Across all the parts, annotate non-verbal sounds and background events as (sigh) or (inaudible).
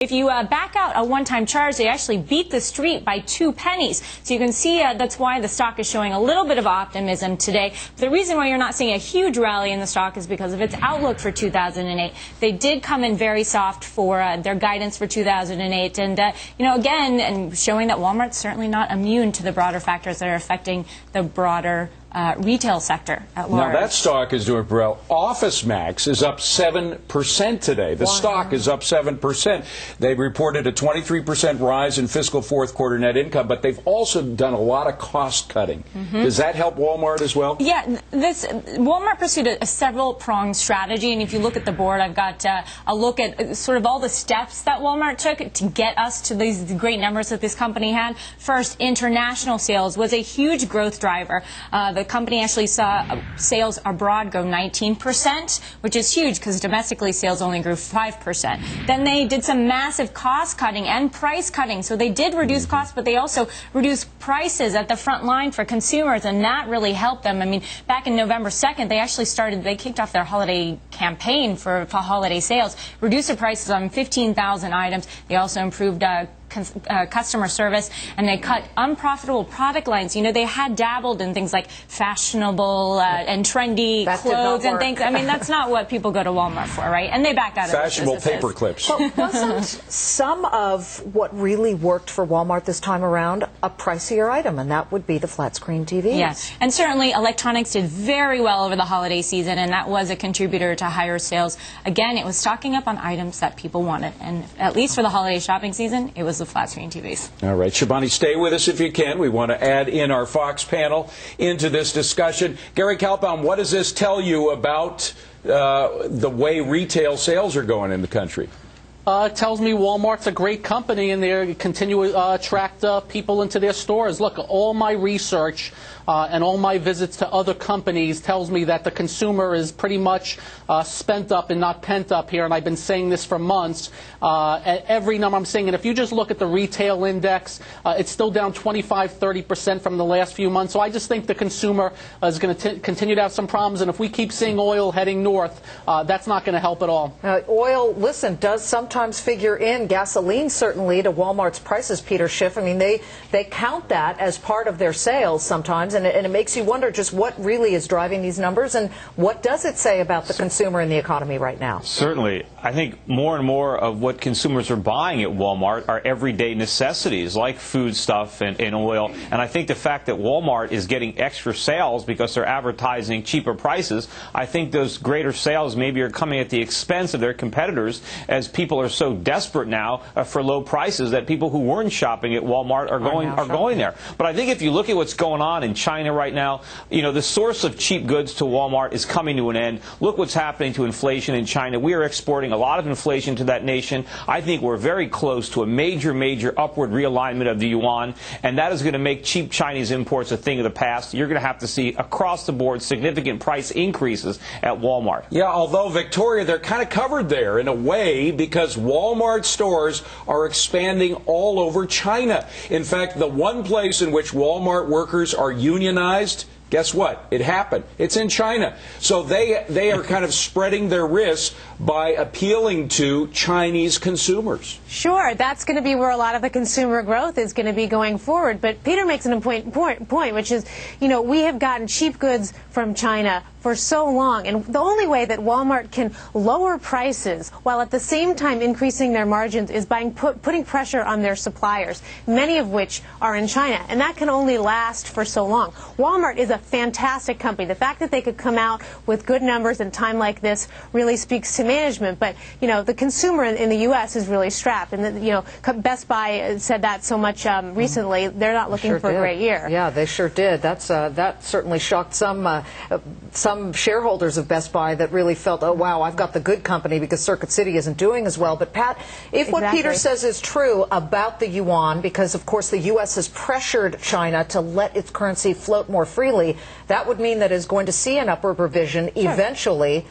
If you uh, back out a one-time charge, they actually beat the street by two pennies. So you can see uh, that's why the stock is showing a little bit of optimism today. The reason why you're not seeing a huge rally in the stock is because of its outlook for 2008. They did come in very soft for uh, their guidance for 2008, and uh, you know again, and showing that Walmart's certainly not immune to the broader factors that are affecting the broader uh, retail sector at large. Now that stock is doing well. Office Max is up 7% today. The wow. stock is up 7%. They've reported a 23% rise in fiscal fourth quarter net income, but they've also done a lot of cost cutting. Mm-hmm. Does that help Walmart as well? Yeah, this Walmart pursued a, a several pronged strategy, and if you look at the board, I've got uh, a look at uh, sort of all the steps that Walmart took to get us to these great numbers that this company had. First, international sales was a huge growth driver. Uh, the company actually saw sales abroad go 19%, which is huge because domestically sales only grew 5%. Then they did some massive cost cutting and price cutting. So they did reduce mm-hmm. costs, but they also reduced prices at the front line for consumers, and that really helped them. I mean, back in November 2nd, they actually started, they kicked off their holiday campaign for, for holiday sales, reduced the prices on 15,000 items. They also improved uh, uh, customer service and they cut unprofitable product lines. You know, they had dabbled in things like fashionable uh, and trendy that clothes and things. I mean, that's not what people go to Walmart for, right? And they backed out of Fashionable paper clips. But wasn't some of what really worked for Walmart this time around a pricier item, and that would be the flat screen TV? Yes, and certainly electronics did very well over the holiday season, and that was a contributor to higher sales. Again, it was stocking up on items that people wanted, and at least for the holiday shopping season, it was the flat screen TVs. All right, Shibani, stay with us if you can. We want to add in our Fox panel into this discussion. Gary Kaltbaum, what does this tell you about uh, the way retail sales are going in the country? Uh, tells me Walmart's a great company and they continue to uh, attract uh, people into their stores. Look, all my research uh, and all my visits to other companies tells me that the consumer is pretty much uh, spent up and not pent up here, and I've been saying this for months. Uh, every number I'm saying, and if you just look at the retail index, it's still down 25, 30 percent from the last few months. So I just think the consumer is going to continue to have some problems, and if we keep seeing oil heading north, that's not going to help at all. Oil, listen, does sometimes figure in gasoline certainly to Walmart's prices. Peter Schiff. I mean, they they count that as part of their sales sometimes and it, and it makes you wonder just what really is driving these numbers and what does it say about the consumer and the economy right now? Certainly. I think more and more of what consumers are buying at Walmart are everyday necessities like food stuff and, and oil. And I think the fact that Walmart is getting extra sales because they're advertising cheaper prices, I think those greater sales maybe are coming at the expense of their competitors as people are so desperate now uh, for low prices that people who weren't shopping at Walmart are going are, are going there. But I think if you look at what's going on in China right now, you know, the source of cheap goods to Walmart is coming to an end. Look what's happening to inflation in China. We are exporting a lot of inflation to that nation. I think we're very close to a major, major upward realignment of the yuan, and that is going to make cheap Chinese imports a thing of the past. You're going to have to see across the board significant price increases at Walmart. Yeah, although Victoria, they're kind of covered there in a way because Walmart stores are expanding all over China. In fact, the one place in which Walmart workers are unionized Guess what? It happened. It's in China. So they they are kind of spreading their risks by appealing to Chinese consumers. Sure, that's going to be where a lot of the consumer growth is going to be going forward. But Peter makes an important point, point, which is, you know, we have gotten cheap goods from China for so long. And the only way that Walmart can lower prices while at the same time increasing their margins is by put, putting pressure on their suppliers, many of which are in China. And that can only last for so long. Walmart is a fantastic company. The fact that they could come out with good numbers in a time like this really speaks to management. But, you know, the consumer in, in the U.S. is really strapped. And, the, you know, Best Buy said that so much um, recently. They're not looking sure for did. a great year. Yeah, they sure did. That's uh, That certainly shocked some, uh, some some shareholders of Best Buy that really felt, oh, wow, I've got the good company because Circuit City isn't doing as well. But, Pat, if exactly. what Peter says is true about the yuan, because, of course, the U.S. has pressured China to let its currency float more freely, that would mean that is going to see an upward revision sure. eventually.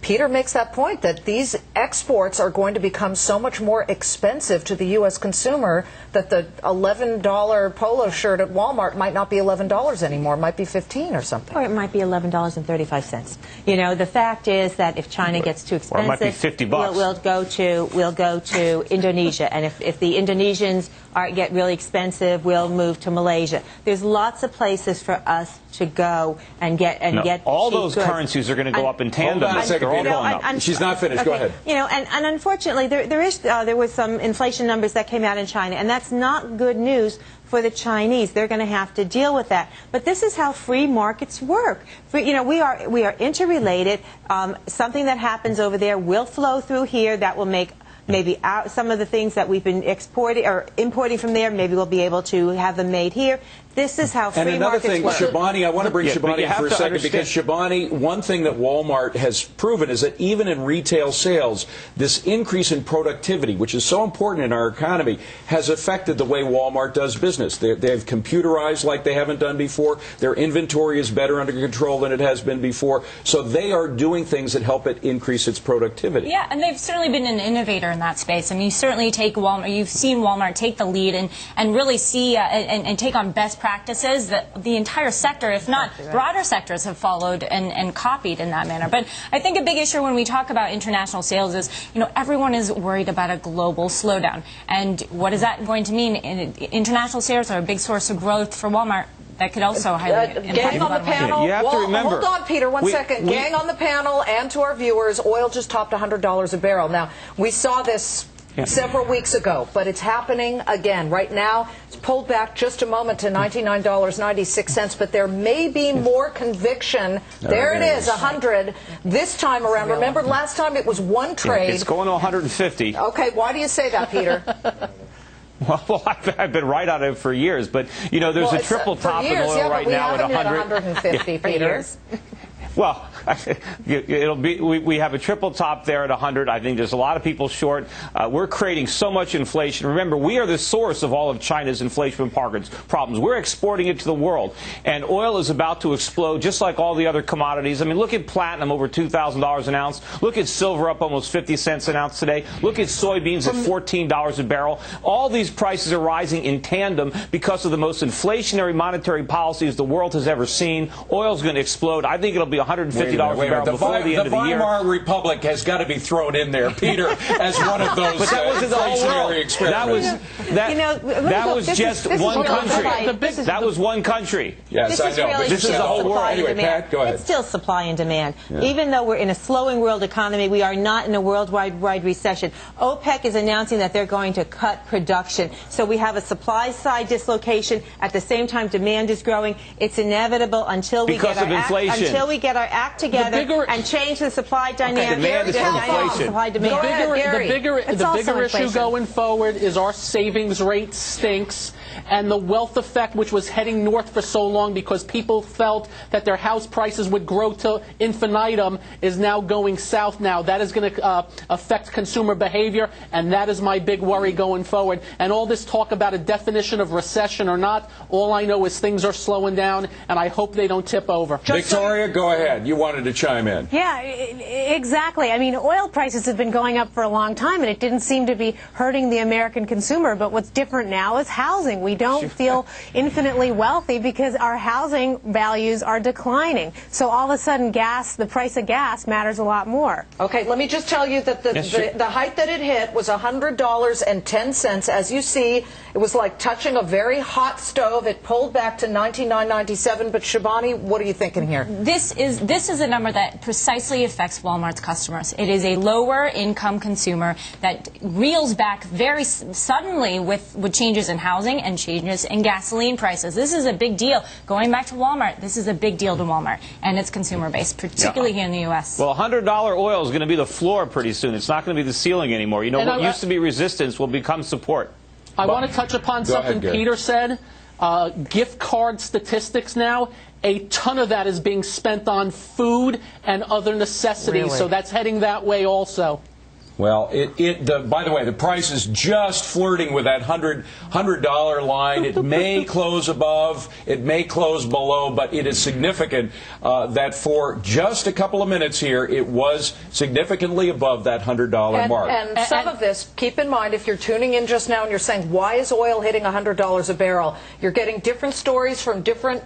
Peter makes that point that these exports are going to become so much more expensive to the U.S. consumer that the $11 polo shirt at Walmart might not be $11 anymore. It might be 15 or something. Or it might be $11.35. You know, the fact is that if China gets too expensive, Or it might be 50 bucks. We'll, we'll go to we'll go to Indonesia, and if, if the Indonesians are get really expensive, we'll move to Malaysia. There's lots of places for us to go and get and No, get all those goods. currencies are going to go And- up in tandem. on a second, They're all Peter. going No, up. and- She's not finished. Go ahead. You know, and, and unfortunately, there, there is uh, there was some inflation numbers that came out in China, and that's not good news for the Chinese. They're going to have to deal with that. But this is how free markets work. Free, you know, we are we are interrelated. Um, something that happens over there will flow through here. That will make maybe out some of the things that we've been exporting or importing from there. Maybe we'll be able to have them made here. This is how free And another markets thing, work. Shibani, I want to bring Yeah, Shibani in for a second understand- because Shibani, one thing that Walmart has proven is that even in retail sales, this increase in productivity, which is so important in our economy, has affected the way Walmart does business. They, they've computerized like they haven't done before. Their inventory is better under control than it has been before. So they are doing things that help it increase its productivity. Yeah, and they've certainly been an innovator in that space. I mean, you certainly take Walmart, you've seen Walmart take the lead and, and really see uh, and, and take on best practices that the entire sector, if not broader sectors, have followed and, and copied in that manner. But I think a big issue when we talk about international sales is, you know, everyone is worried about a global slowdown. And what is that going to mean? International sales are a big source of growth for Walmart. That could also highly Uh, impact gang on the panel. You have to remember, Hold on, Peter, one we- second. we- gang on the panel and to our viewers, oil just topped $100 a barrel. Now, we saw this Yeah. several weeks ago, but it's happening again. Right now, it's pulled back just a moment to $99.96, but there may be more conviction. There it is, 100 this time around. Remember, last time it was one trade. It's going to 150. Okay, why do you say that, Peter? (laughs) Well, (laughs) I've, been right on it for years, but you know, there's Well, a uh, triple for top in oil yeah, right now at haven't hit 100. 150, (laughs) Peter. Well, (laughs) it'll be. We, we have a triple top there at 100. I think there's a lot of people short. Uh, we're creating so much inflation. Remember, we are the source of all of China's inflation problems. We're exporting it to the world, and oil is about to explode, just like all the other commodities. I mean, look at platinum over $2,000 an ounce. Look at silver up almost 50 cents an ounce today. Look at soybeans at $14 a barrel. All these prices are rising in tandem because of the most inflationary monetary policies the world has ever seen. Oil's going to explode. I think it'll be $150 a minute, a barrel. The, before Vi- the end the of the year. Weimar Republic has got to be thrown in there, Peter, as one of those But that uh, wasn't the whole world. inflationary experiments. That was that, You know, that go- was this just is one country. big- that was one country. yes, I know. really but this is still the whole supply world. and Anyway, demand. Pat, go ahead. It's still supply and demand. Even though we're in a slowing world economy, we are not in a worldwide wide recession. OPEC is announcing that they're going to cut production. So we have a supply side dislocation. At the same time, demand is growing. It's inevitable until we Because get of our inflation. act until we get our act together bigger- and change the supply dynamic. is the dynamic. Supply demand. Ahead, bigger, the bigger, the bigger issue inflation. going forward is our savings rate stinks, and the wealth effect, which was heading north for so long because people felt that their house prices would grow to infinitum, is now going south. Now that is going to uh, affect consumer behavior, and that is my big worry going forward. And all this talk about a definition of recession or not, all I know is things are slowing down, and I hope they don't tip over. Victoria, go ahead. You wanted to chime in. Yeah, i- i- exactly. I mean, oil prices have been going up for a long time, and it didn't seem to be hurting the American consumer. But what's different now is housing. We don't feel infinitely wealthy because our housing values are declining. So all of a sudden, gas, the price of gas matters a lot more. Okay, let me just tell you that the, Yes, the, the height that it hit was $100.10. As you see, it was like touching a very hot stove. It pulled back to $99.97. But Shibani, what are you thinking here? This is this is a number that precisely affects Walmart's customers. It is a lower income consumer that reels back very suddenly with, with changes in housing and changes in gasoline prices. This is a big deal. Going back to Walmart, this is a big deal to Walmart and its consumer base, particularly here in the U.S. Well, $100 oil is going to be the floor pretty soon. It's not going to be the ceiling anymore. You know, And what I- used to be resistance will become support. I want to touch upon Go ahead, something Peter said. Uh, gift card statistics now, a ton of that is being spent on food and other necessities. Really? So that's heading that way also. Well, it, it the, by the way, the price is just flirting with that hundred hundred dollar line. It may (laughs) close above, it may close below, but it is significant uh, that for just a couple of minutes here, it was significantly above that hundred dollar And, mark. and some of this, keep in mind, if you're tuning in just now and you're saying, why is oil hitting $100 a barrel? You're getting different stories from different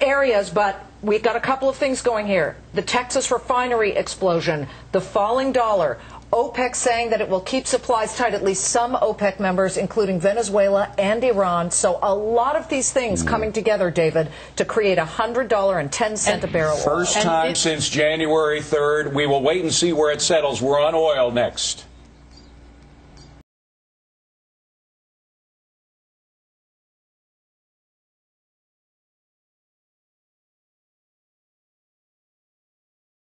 areas, but we've got a couple of things going here. The Texas refinery explosion, the falling dollar, OPEC saying that it will keep supplies tight, at least some OPEC members, including Venezuela and Iran. So a lot of these things mm-hmm. coming together, David, to create a $100.10 a barrel. First And time since January 3rd. We will wait and see where it settles. We're on oil next.